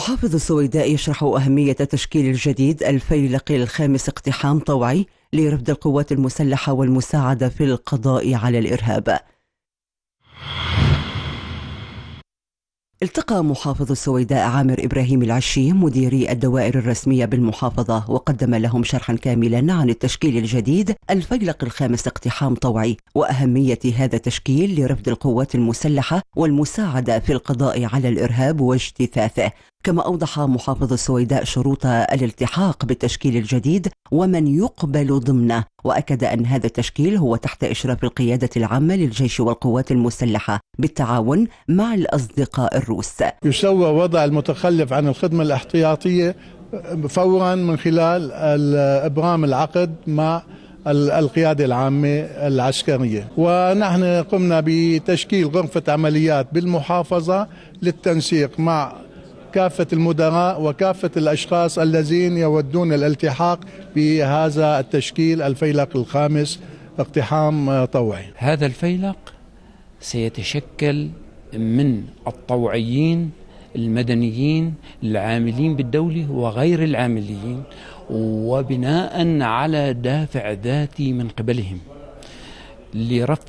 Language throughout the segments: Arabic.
محافظ السويداء يشرح أهمية تشكيل الجديد الفيلق الخامس اقتحام طوعي لرفد القوات المسلحة والمساعدة في القضاء على الإرهاب. التقى محافظ السويداء عامر إبراهيم العشيم مديري الدوائر الرسمية بالمحافظة وقدم لهم شرحا كاملا عن التشكيل الجديد الفيلق الخامس اقتحام طوعي وأهمية هذا التشكيل لرفد القوات المسلحة والمساعدة في القضاء على الإرهاب واجتثاثه. كما أوضح محافظ السويداء شروط الالتحاق بالتشكيل الجديد ومن يقبل ضمنه وأكد أن هذا التشكيل هو تحت إشراف القيادة العامة للجيش والقوات المسلحة بالتعاون مع الأصدقاء الروس. يسوى وضع المتخلف عن الخدمة الاحتياطية فورا من خلال إبرام العقد مع القيادة العامة العسكرية. ونحن قمنا بتشكيل غرفة عمليات بالمحافظة للتنسيق مع كافة المدراء وكافة الأشخاص الذين يودون الالتحاق بهذا التشكيل الفيلق الخامس اقتحام طوعي. هذا الفيلق سيتشكل من الطوعيين المدنيين العاملين بالدولة وغير العاملين وبناء على دافع ذاتي من قبلهم لرفض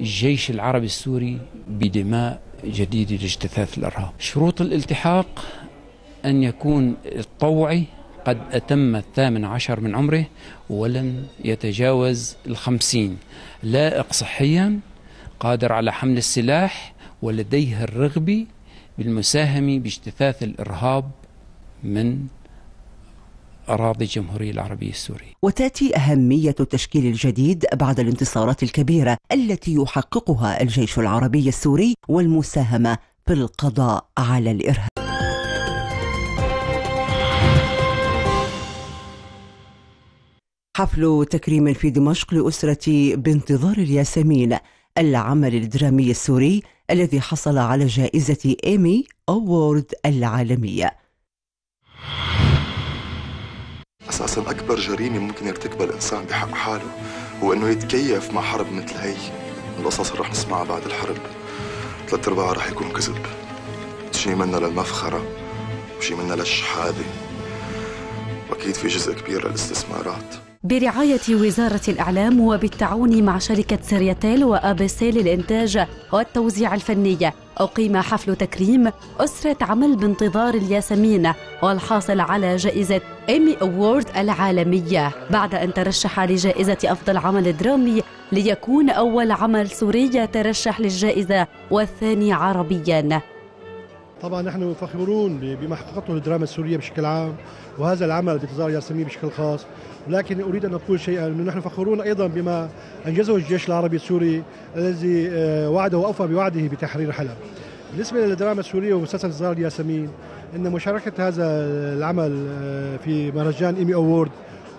الجيش العربي السوري بدماء جديدة لاجتثاث الإرهاب. شروط الالتحاق أن يكون الطوعي قد أتم الثامن عشر من عمره ولم يتجاوز الخمسين. لائق صحيا قادر على حمل السلاح ولديه الرغبة بالمساهمة باجتثاث الإرهاب من أراضي الجمهورية العربية السورية. وتأتي أهمية التشكيل الجديد بعد الانتصارات الكبيرة التي يحققها الجيش العربي السوري والمساهمة في القضاء على الإرهاب. حفل تكريم في دمشق لأسرة بانتظار الياسمين العمل الدرامي السوري الذي حصل على جائزة إيمي أوورد العالمية. أساسا اكبر جريمة ممكن يرتكبها الإنسان بحق حاله هو إنه يتكيف مع حرب مثل هي. القصص اللي رح نسمعها بعد الحرب. ثلاث ارباعها رح يكون كذب. شيء منا للمفخرة وشيء منا للشحاده وأكيد في جزء كبير للاستثمارات. برعاية وزارة الإعلام وبالتعاون مع شركة سيرياتيل و ABC للإنتاج والتوزيع الفني. أقيم حفل تكريم أسرة عمل بانتظار الياسمين والحاصل على جائزة Emmy Award العالمية. بعد أن ترشح لجائزة أفضل عمل درامي ليكون أول عمل سوري يترشح للجائزة والثاني عربيا. طبعا نحن فخورون بما حققته الدراما السورية بشكل عام وهذا العمل بانتظار ياسمين بشكل خاص ولكن أريد أن أقول شيئا إنه نحن فخورون أيضا بما أنجزه الجيش العربي السوري الذي آه، وعده واوفى بوعده بتحرير حلب. بالنسبة للدراما السورية ومسلسل زار الياسمين إن مشاركة هذا العمل آه، في مهرجان إيمي أوورد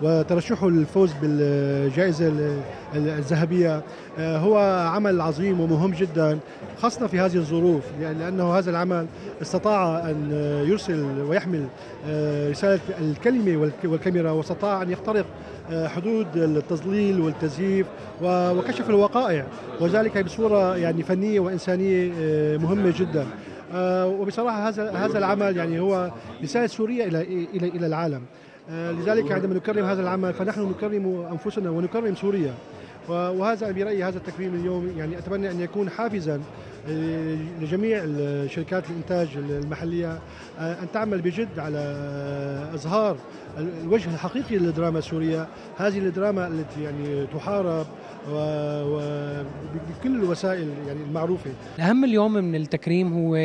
وترشحه للفوز بالجائزة الذهبية. آه، هو عمل عظيم ومهم جدا خاصة في هذه الظروف لأنه هذا العمل استطاع أن يرسل ويحمل آه، رسالة الكلمة والكاميرا واستطاع أن يخترق آه، حدود التضليل والتزييف وكشف الوقائع وذلك بصورة يعني فنية وإنسانية مهمة جدا. وبصراحة هذا هذا العمل يعني هو رسالة سورية إلى إلى إلى العالم. لذلك عندما نكرم هذا العمل فنحن نكرم أنفسنا ونكرم سوريا. وهذا برأيي هذا التكريم اليوم يعني أتمنى أن يكون حافزا آه، لجميع شركات الإنتاج المحلية آه، أن تعمل بجد على إظهار الوجه الحقيقي للدراما السورية هذه الدراما التي يعني تحارب وبكل الوسائل يعني المعروفة. الاهم اليوم من التكريم هو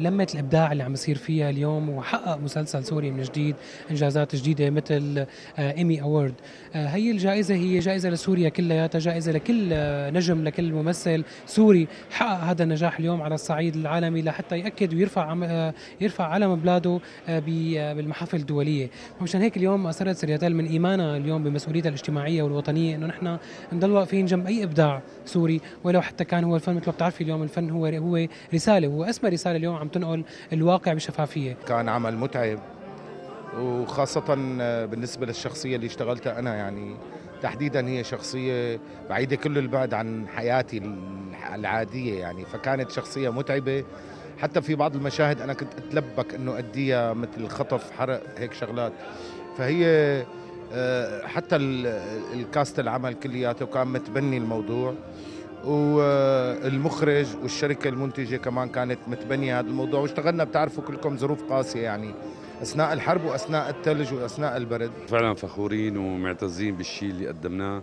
لمة الإبداع اللي عم يصير فيها اليوم وحقق مسلسل سوري من جديد إنجازات جديدة مثل ايمي آه، Award. آه، هي الجائزة هي جائزة لسوريا كلياتها، جائزة لكل نجم لكل ممثل سوري حقق هذا النجاح اليوم على الصعيد العالمي لحتى يأكد ويرفع يرفع علم بلاده بالمحافل الدولية، ومشان هيك اليوم اصرت سرياتيل من ايمانها اليوم بمسؤوليتها الاجتماعية والوطنية إنه نحن نضل واقفين جنب أي إبداع سوري ولو حتى كان هو الفن مثل ما بتعرفي اليوم الفن هو هو رسالة هو اسمها رسالة اليوم عم تنقل الواقع بشفافية. كان عمل متعب وخاصة بالنسبة للشخصية اللي اشتغلتها أنا يعني تحديدا هي شخصية بعيدة كل البعد عن حياتي العادية يعني فكانت شخصية متعبة. حتى في بعض المشاهد أنا كنت أتلبك إنه اديها مثل خطف حرق هيك شغلات. فهي آه، حتى الكاست العمل كلياته كان متبني الموضوع. والمخرج والشركة المنتجة كمان كانت متبنية هذا الموضوع. واشتغلنا بتعرفوا كلكم ظروف قاسية يعني. أثناء الحرب وأثناء الثلج وأثناء البرد. فعلا فخورين ومعتزين بالشيء اللي قدمناه.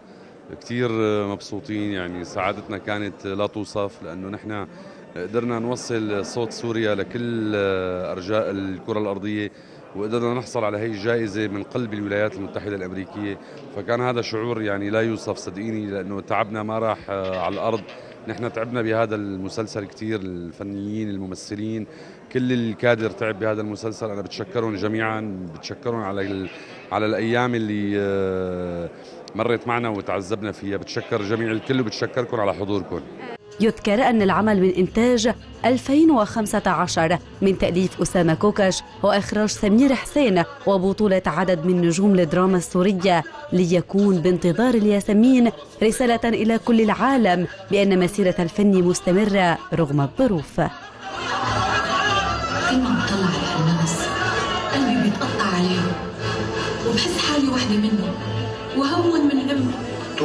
كثير مبسوطين يعني سعادتنا كانت لا توصف لأنه نحن قدرنا نوصل صوت سوريا لكل أرجاء الكرة الأرضية وقدرنا نحصل على هي الجائزة من قلب الولايات المتحدة الأمريكية. فكان هذا شعور يعني لا يوصف صدقيني لأنه تعبنا ما راح على الأرض. نحن تعبنا بهذا المسلسل كثير الفنيين الممثلين كل الكادر تعب بهذا المسلسل. أنا بتشكرهم جميعا بتشكرهم على على الأيام اللي آه، مرت معنا وتعذبنا فيها. بتشكر جميع الكل وبتشكركم على حضوركم. يذكر أن العمل من إنتاج 2015 من تأليف أسامة كوكش وإخراج سمير حسين وبطولة عدد من نجوم الدراما السورية. ليكون بانتظار الياسمين رسالة إلى كل العالم بأن مسيرة الفن مستمرة رغم الظروف. كل ما بطلع على الناس قلبي بيتقطع عليهم وبحس حالي وحدة منهم. همي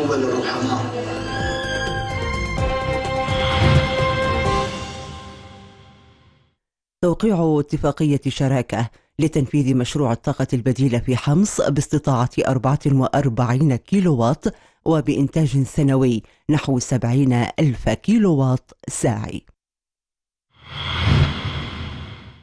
طوبى للرحماء توقيع اتفاقية شراكة لتنفيذ مشروع الطاقة البديلة في حمص باستطاعة 44 كيلووات وبإنتاج سنوي نحو 70 ألف كيلووات ساعي.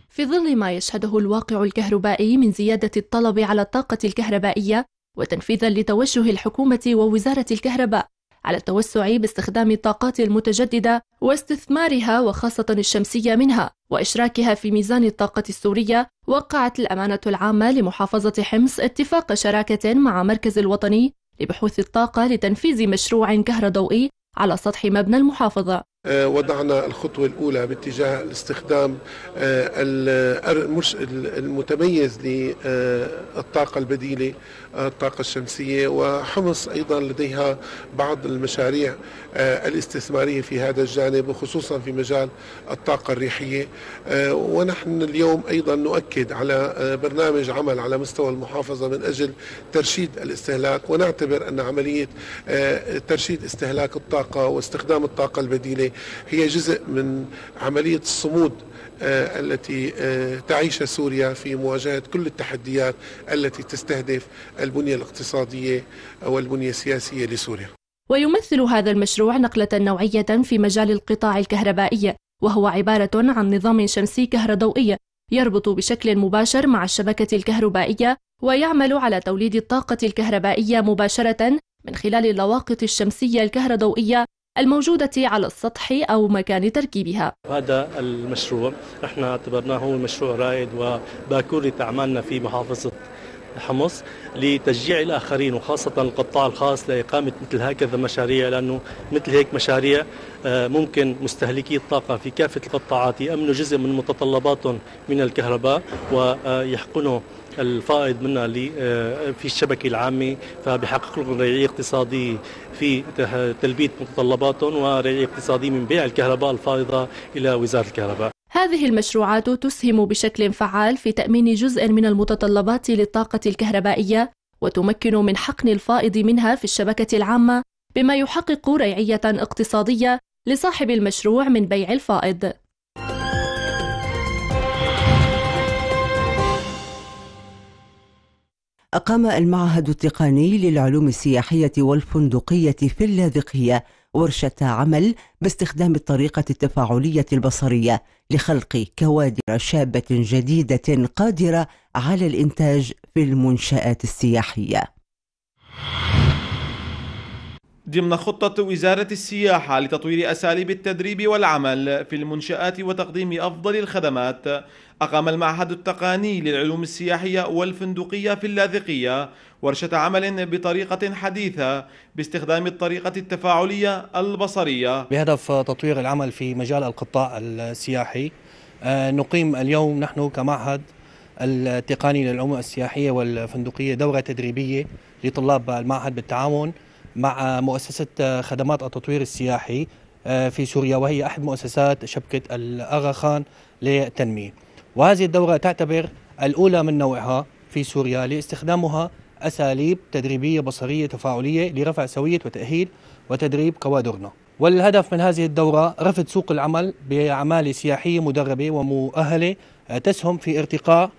في ظل ما يشهده الواقع الكهربائي من زيادة الطلب على الطاقة الكهربائية وتنفيذا لتوجه الحكومة ووزارة الكهرباء على التوسع باستخدام الطاقات المتجددة واستثمارها وخاصة الشمسية منها وإشراكها في ميزان الطاقة السورية وقعت الأمانة العامة لمحافظة حمص اتفاق شراكة مع مركز الوطني لبحوث الطاقة لتنفيذ مشروع كهرضوئي على سطح مبنى المحافظة. وضعنا الخطوة الأولى باتجاه الاستخدام آه، المتميز للطاقة البديلة آه، الطاقة الشمسية وحمص أيضا لديها بعض المشاريع الاستثمارية في هذا الجانب وخصوصا في مجال الطاقة الريحية. ونحن اليوم أيضا نؤكد على برنامج عمل على مستوى المحافظة من أجل ترشيد الاستهلاك ونعتبر أن عملية ترشيد استهلاك الطاقة واستخدام الطاقة البديلة هي جزء من عملية الصمود آه، التي آه، تعيش سوريا في مواجهة كل التحديات التي تستهدف البنية الاقتصادية والبنية السياسية لسوريا. ويمثل هذا المشروع نقلة نوعية في مجال القطاع الكهربائي وهو عبارة عن نظام شمسي كهرضوئي يربط بشكل مباشر مع الشبكة الكهربائية ويعمل على توليد الطاقة الكهربائية مباشرة من خلال اللواقط الشمسية الكهرضوئية الموجودة على السطح أو مكان تركيبها. هذا المشروع نحن اعتبرناه هو مشروع رائد وباكورة أعمالنا في محافظة حمص لتشجيع الآخرين وخاصة القطاع الخاص لإقامة مثل هكذا مشاريع لأنه مثل هيك مشاريع آه، ممكن مستهلكي الطاقة في كافة القطاعات يأمنوا جزء من متطلباتهم من الكهرباء ويحقنوا الفائض منها آه، في الشبكة العامة فبحقق لهم رعاية اقتصادية في تلبية متطلباتهم ورعاية اقتصادية من بيع الكهرباء الفائضة إلى وزارة الكهرباء. هذه المشروعات تسهم بشكل فعال في تأمين جزء من المتطلبات للطاقة الكهربائية وتمكن من حقن الفائض منها في الشبكة العامة بما يحقق ريعية اقتصادية لصاحب المشروع من بيع الفائض. أقام المعهد التقني للعلوم السياحية والفندقية في اللاذقية ورشة عمل باستخدام الطريقة التفاعلية البصرية لخلق كوادر شابة جديدة قادرة على الإنتاج في المنشآت السياحية. ضمن خطة وزارة السياحة لتطوير أساليب التدريب والعمل في المنشآت وتقديم أفضل الخدمات أقام المعهد التقني للعلوم السياحية والفندقية في اللاذقية ورشة عمل بطريقة حديثة باستخدام الطريقة التفاعلية البصرية. بهدف تطوير العمل في مجال القطاع السياحي آه، نقيم اليوم نحن كمعهد التقني للعلوم السياحية والفندقية دورة تدريبية لطلاب المعهد بالتعاون مع مؤسسة خدمات التطوير السياحي في سوريا وهي أحد مؤسسات شبكة الأغا خان للتنمية. وهذه الدورة تعتبر الأولى من نوعها في سوريا لاستخدامها أساليب تدريبية بصرية تفاعلية لرفع سوية وتأهيل وتدريب كوادرنا. والهدف من هذه الدورة رفض سوق العمل بأعمال سياحية مدربة ومؤهلة تسهم في ارتقاء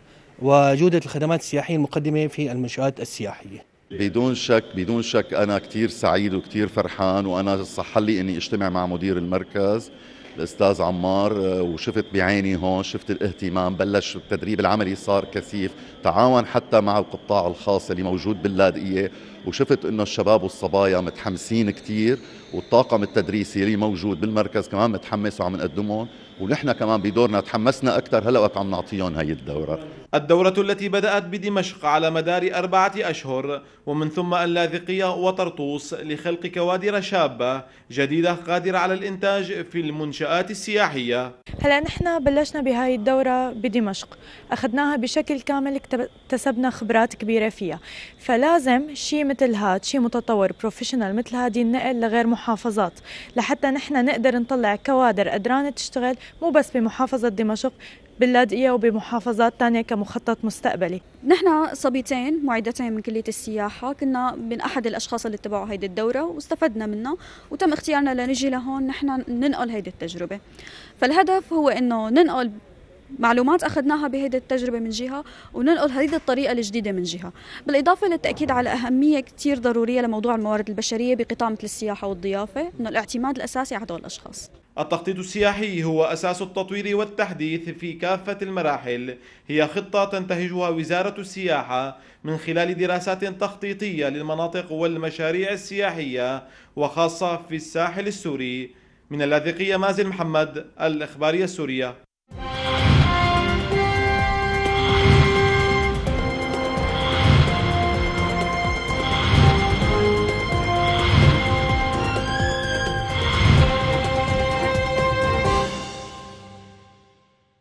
وجودة الخدمات السياحية المقدمة في المنشآت السياحية. بدون شك بدون شك أنا كثير سعيد وكثير فرحان وأنا صح لي إني أجتمع مع مدير المركز. الأستاذ عمار وشفت بعيني هون شفت الاهتمام بلش التدريب العملي صار كثيف تعاون حتى مع القطاع الخاص اللي موجود باللاذقيه وشفت إنه الشباب والصبايا متحمسين كثير والطاقم التدريسي اللي موجود بالمركز كمان متحمس وعم نقدمهم ونحن كمان بدورنا تحمسنا أكثر هلا وقت عم نعطيهم هي الدورة. الدورة التي بدأت بدمشق على مدار أربعة أشهر ومن ثم اللاذقية وطرطوس لخلق كوادر شابة جديدة قادرة على الإنتاج في المنشآت السياحية. هلا نحن بلشنا بهاي الدورة بدمشق. أخذناها بشكل كامل اكتسبنا خبرات كبيرة فيها. فلازم شيء مثل هاد شيء متطور بروفيشنال مثل هذه النقل لغير محافظات لحتى نحن نقدر نطلع كوادر قدرانة تشتغل مو بس بمحافظة دمشق باللاذقية وبمحافظات تانية كمخطط مستقبلي. نحن صبيتين معيدتين من كلية السياحة كنا من أحد الأشخاص اللي اتبعوا هيدي الدورة واستفدنا منها وتم اختيارنا لنجي لهون نحن ننقل هيدي التجربة. فالهدف هو إنه ننقل معلومات أخذناها بهيدي التجربة من جهة وننقل هذه الطريقة الجديدة من جهة. بالإضافة للتأكيد على أهمية كثير ضرورية لموضوع الموارد البشرية بقطاع مثل السياحة والضيافة إنه الاعتماد الأساسي على هدول الأشخاص. التخطيط السياحي هو أساس التطوير والتحديث في كافة المراحل. هي خطة تنتهجها وزارة السياحة من خلال دراسات تخطيطية للمناطق والمشاريع السياحية وخاصة في الساحل السوري. من اللاذقية مازن محمد الإخبارية السورية.